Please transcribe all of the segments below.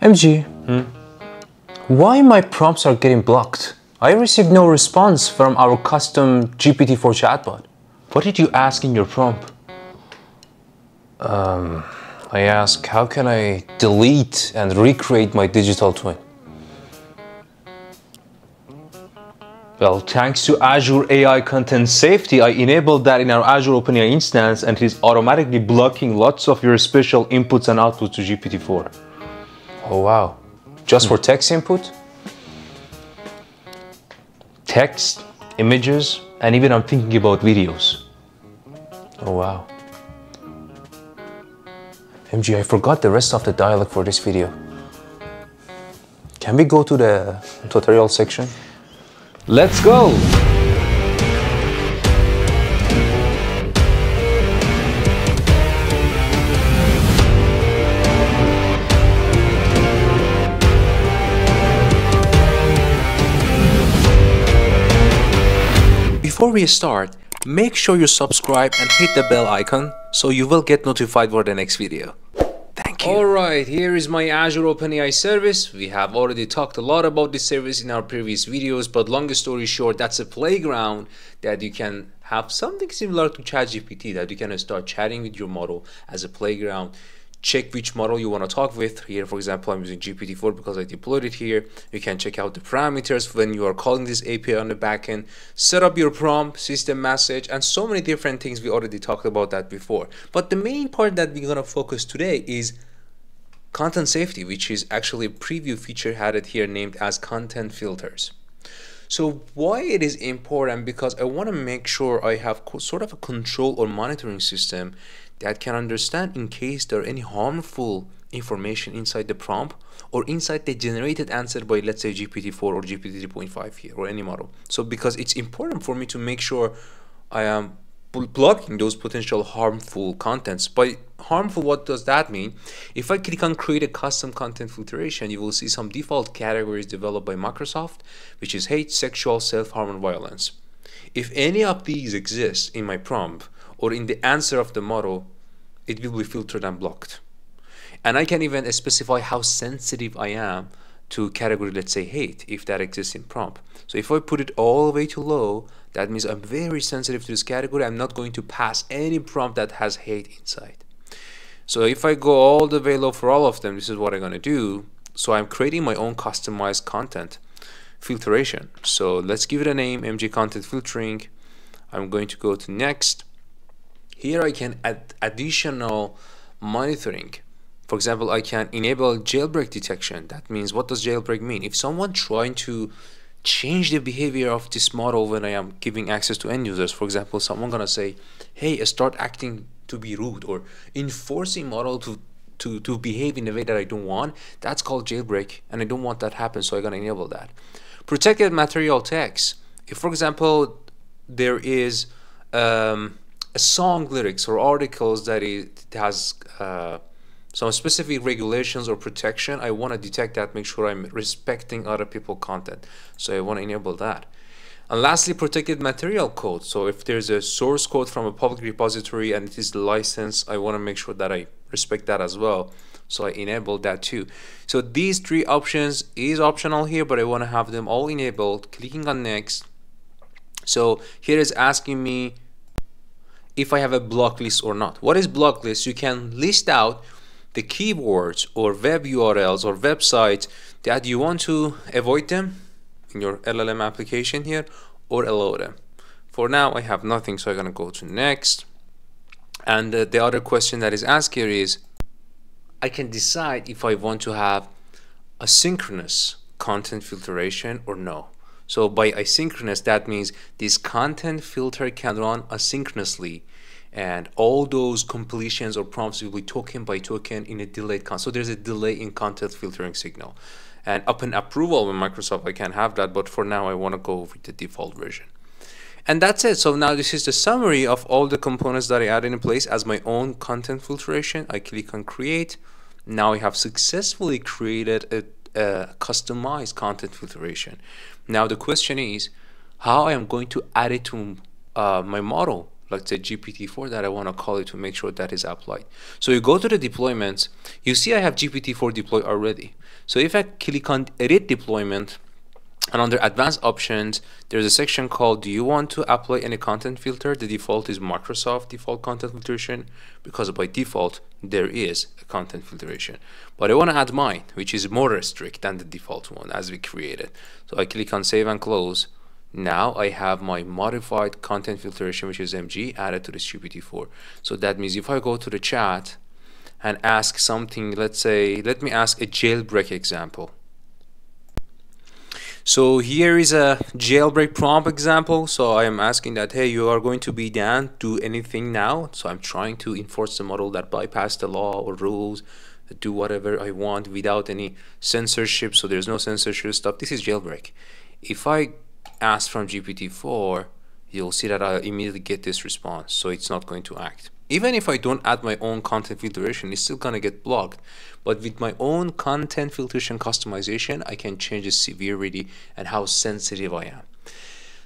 MG, why my prompts are getting blocked? I received no response from our custom GPT-4 chatbot. What did you ask in your prompt? Um, I asked, how can I delete and recreate my digital twin? Well, thanks to Azure AI Content Safety, I enabled that in our Azure OpenAI instance and it is automatically blocking lots of your special inputs and outputs to GPT-4. Oh wow, just for text input? Text, images, and even I'm thinking about videos. Oh wow. MG, I forgot the rest of the dialogue for this video. Can we go to the tutorial section? Let's go! Before we start, make sure you subscribe and hit the bell icon so you will get notified for the next video. Thank you. Alright, here is my Azure OpenAI service. We have already talked a lot about this service in our previous videos, but long story short, that's a playground that you can have something similar to ChatGPT that you can start chatting with your model as a playground. Check which model you want to talk with. Here, for example, I'm using GPT-4 because I deployed it here. You can check out the parameters when you are calling this API on the backend. Set up your prompt, system message, and so many different things. We already talked about that before. But the main part that we're gonna focus today is content safety, which is actually a preview feature added here named as content filters. So why it is important because I want to make sure I have sort of a control or monitoring system that can understand in case there are any harmful information inside the prompt or inside the generated answer by let's say GPT-4 or GPT 3.5 here or any model. So because it's important for me to make sure I am bl- blocking those potential harmful contents. By harmful, what does that mean? If I click on create a custom content filtration, you will see some default categories developed by Microsoft, which is hate, sexual, self-harm, and violence. If any of these exist in my prompt or in the answer of the model, it will be filtered and blocked. And I can even specify how sensitive I am to category, let's say hate, if that exists in prompt. So if I put it all the way to low, that means I'm very sensitive to this category. I'm not going to pass any prompt that has hate inside. So if I go all the way low for all of them, this is what I'm going to do. So I'm creating my own customized content filtration. So let's give it a name, MG content filtering. I'm going to go to next. Here I can add additional monitoring. For example, I can enable jailbreak detection. That means what does jailbreak mean? If someone trying to change the behavior of this model when I am giving access to end users, for example, someone gonna say, hey, start acting to be rude or enforcing model to to, to behave in a way that I don't want, that's called jailbreak and I don't want that happen, so I'm gonna enable that. Protected material text. If for example there is um, song lyrics or articles that it has uh, some specific regulations or protection, I want to detect that, make sure I'm respecting other people content. So I want to enable that. And lastly, protected material code. So if there's a source code from a public repository and it is licensed, I want to make sure that I respect that as well. So I enable that too. So these three options is optional here, but I want to have them all enabled. Clicking on next. So here is asking me if I have a block list or not. What is block list? You can list out the keywords or web URLs or websites that you want to avoid them in your LLM application here or allow them. For now, I have nothing, so I'm gonna go to next. And uh, the other question that is asked here is, I can decide if I want to have asynchronous content filtration or no. So by asynchronous, that means this content filter can run asynchronously and all those completions or prompts will be token by token in a delayed con. So there's a delay in content filtering signal. And upon approval with Microsoft, I can have that, but for now, I want to go with the default version. And that's it. So now this is the summary of all the components that I added in place as my own content filtration. I click on create. Now I have successfully created a, a customized content filtration. Now the question is how I am going to add it to uh, my model let's say GPT-4 that I want to call it to make sure that is applied. So you go to the deployments, you see I have GPT-4 deployed already. So if I click on edit deployment, and under advanced options, there's a section called Do you want to apply any content filter? The default is Microsoft default content filtration because by default there is a content filtration. But I want to add mine, which is more strict than the default one as we created. So I click on save and close. Now I have my modified content filtration, which is MG, added to this GPT-4. So that means if I go to the chat and ask something, let's say, let me ask a jailbreak example so here is a jailbreak prompt example. So I am asking that, hey, you are going to be Dan, do anything now. So I'm trying to enforce the model that bypass the law or rules, do whatever I want without any censorship. So there's no censorship stuff. This is jailbreak. If I ask from GPT-4, you'll see that I immediately get this response. So it's not going to act. Even if I don't add my own content filtration, it's still gonna get blocked. But with my own content filtration customization, I can change the severity and how sensitive I am.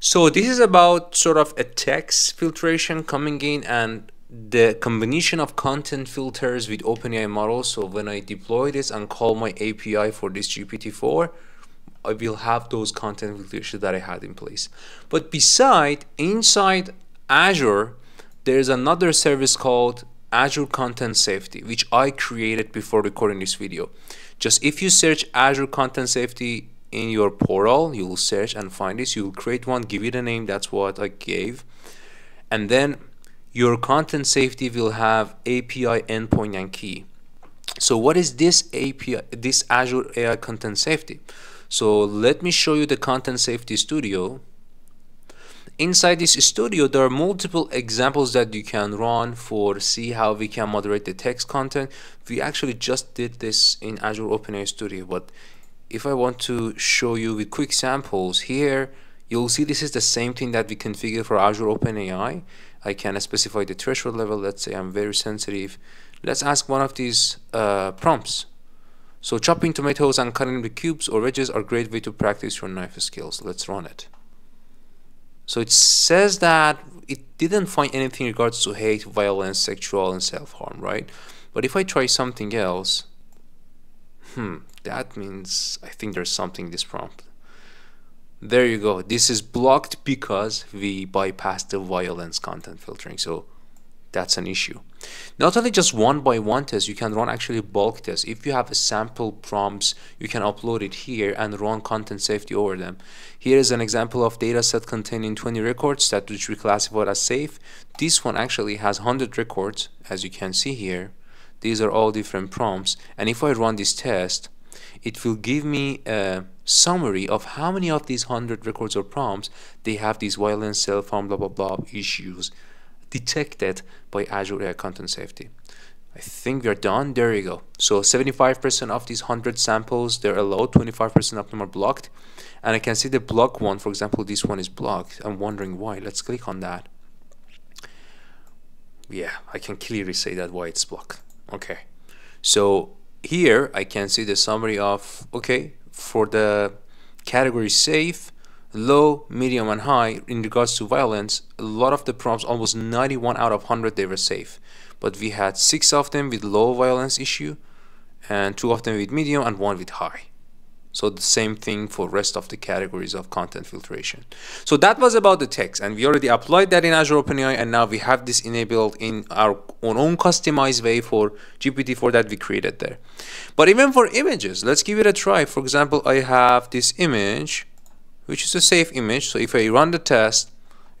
So this is about sort of a text filtration coming in and the combination of content filters with OpenAI models. So when I deploy this and call my API for this GPT-4, I will have those content filters that I had in place. But beside, inside Azure, there's another service called Azure Content Safety, which I created before recording this video. Just if you search Azure Content Safety in your portal, you will search and find this. You will create one, give it a name, that's what I gave. And then your content safety will have API endpoint and key. So what is this API, this Azure AI Content Safety? So let me show you the Content Safety Studio inside this studio there are multiple examples that you can run for see how we can moderate the text content. We actually just did this in Azure OpenAI Studio but if I want to show you with quick samples here you'll see this is the same thing that we configure for Azure OpenAI I. Can specify the threshold level. Let's say I'm very sensitive. Let's ask one of these uh, prompts. So chopping tomatoes and cutting the cubes or wedges are great way to practice your knife skills. Let's run it so it says that it didn't find anything in regards to hate, violence, sexual, and self-harm, right? But if I try something else, hmm, that means I think there's something in this prompt. There you go. This is blocked because we bypassed the violence content filtering. So that's an issue. Not only just one by one test, you can run actually bulk tests. If you have a sample prompts, you can upload it here and run content safety over them. Here is an example of data set containing 20 records that which we classified as safe. This one actually has 100 records, as you can see here. These are all different prompts. And if I run this test, it will give me a summary of how many of these 100 records or prompts they have these violence, self-harm, blah, blah, blah issues detected by Azure Content Safety. I think we are done. There you go. So 75% of these 100 samples, they're allowed. 25% of them are blocked. And I can see the block one, for example, this one is blocked. I'm wondering why. Let's click on that. Yeah, I can clearly say that why it's blocked. Okay. So here I can see the summary of, okay, for the category safe, low, medium, and high in regards to violence, a lot of the prompts, almost 91 out of 100, they were safe. But we had six of them with low violence issue, and two of them with medium, and one with high. So the same thing for rest of the categories of content filtration. So that was about the text, and we already applied that in Azure OpenAI, and now we have this enabled in our own customized way for GPT-4 that we created there. But even for images, let's give it a try. For example, I have this image which is a safe image. So if I run the test,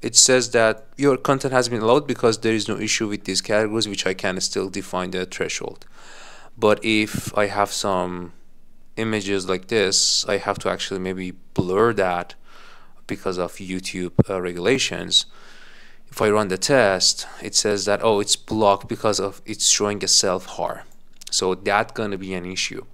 it says that your content has been allowed because there is no issue with these categories, which I can still define the threshold. But if I have some images like this, I have to actually maybe blur that because of YouTube uh, regulations. If I run the test, it says that, oh, it's blocked because of it's showing a self-harm. So that's going to be an issue.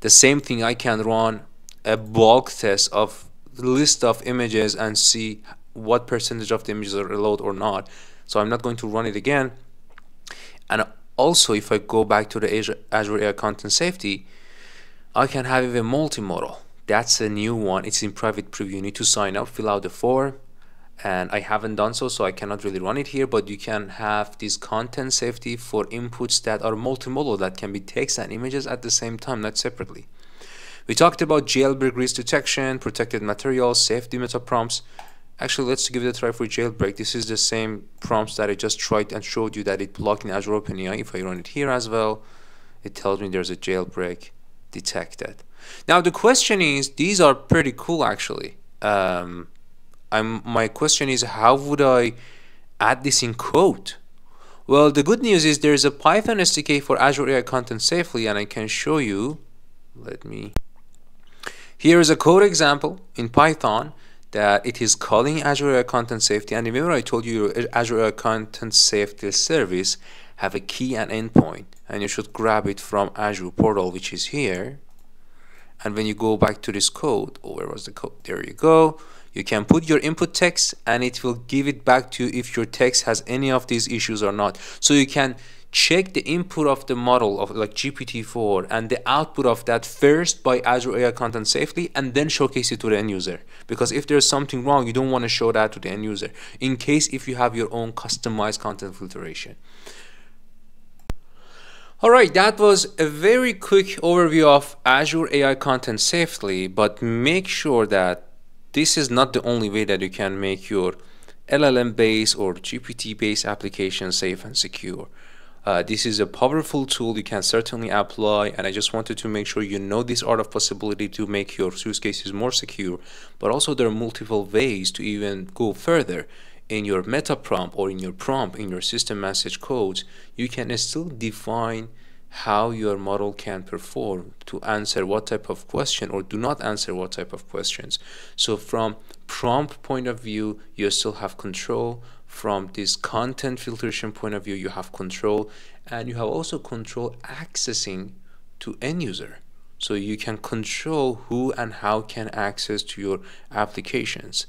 The same thing, I can run a bulk test of list of images and see what percentage of the images are allowed or not. So I'm not going to run it again. And also, if I go back to the Azure, Azure Content Safety, I can have even multimodal. That's a new one. It's in private preview. You need to sign up, fill out the form, and I haven't done so so I cannot really run it here but you can have this content safety for inputs that are multimodal that can be text and images at the same time not separately we talked about jailbreak risk detection protected materials safety meta prompts actually let's give it a try for jailbreak this is the same prompts that I just tried and showed you that it blocked in Azure OpenAI if I run it here as well it tells me there's a jailbreak detected now the question is these are pretty cool actually um, I'm, my question is how would I add this in code? Well, the good news is there's a Python SDK for Azure AI Content Safety and I can show you. Let me. Here is a code example in Python that it is calling Azure AI Content Safety. And remember I told you Azure AI Content Safety service have a key and endpoint and you should grab it from Azure portal which is here. And when you go back to this code, oh, where was the code? There you go you can put your input text and it will give it back to you if your text has any of these issues or not so you can check the input of the model of like GPT-4 and the output of that first by Azure AI Content Safety and then showcase it to the end user because if there's something wrong you don't want to show that to the end user in case if you have your own customized content filtration Alright, that was a very quick overview of Azure AI Content Safety, but make sure that this is not the only way that you can make your LLM based or GPT based application safe and secure. Uh, this is a powerful tool you can certainly apply and I just wanted to make sure you know this art of possibility to make your use cases more secure but also there are multiple ways to even go further in your meta prompt or in your prompt in your system message codes you can still define how your model can perform to answer what type of question or do not answer what type of questions. So from prompt point of view, you still have control. From this content filtration point of view, you have control and you have also control accessing to end user. So you can control who and how can access to your applications.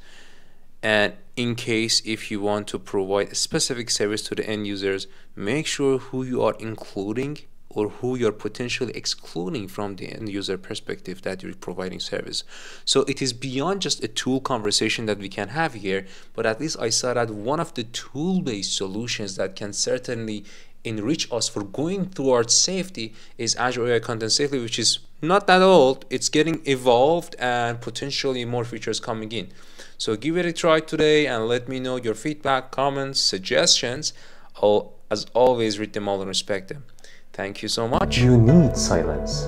And in case if you want to provide a specific service to the end users, make sure who you are including or who you're potentially excluding from the end user perspective that you're providing service. So it is beyond just a tool conversation that we can have here, but at least I saw that one of the tool-based solutions that can certainly enrich us for going towards safety is Azure AI Content Safety, which is not that old. It's getting evolved and potentially more features coming in. So give it a try today and let me know your feedback, comments, suggestions. I'll, as always, read them all and respect them. Thank you so much. You need silence.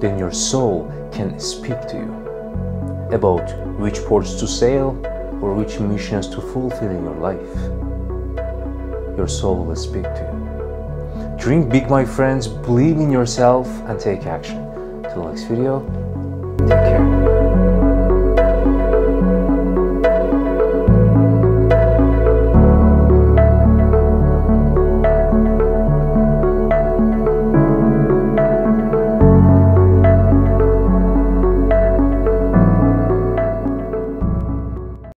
Then your soul can speak to you about which ports to sail or which missions to fulfill in your life. Your soul will speak to you. Dream big, my friends, believe in yourself and take action. Till next video, take care.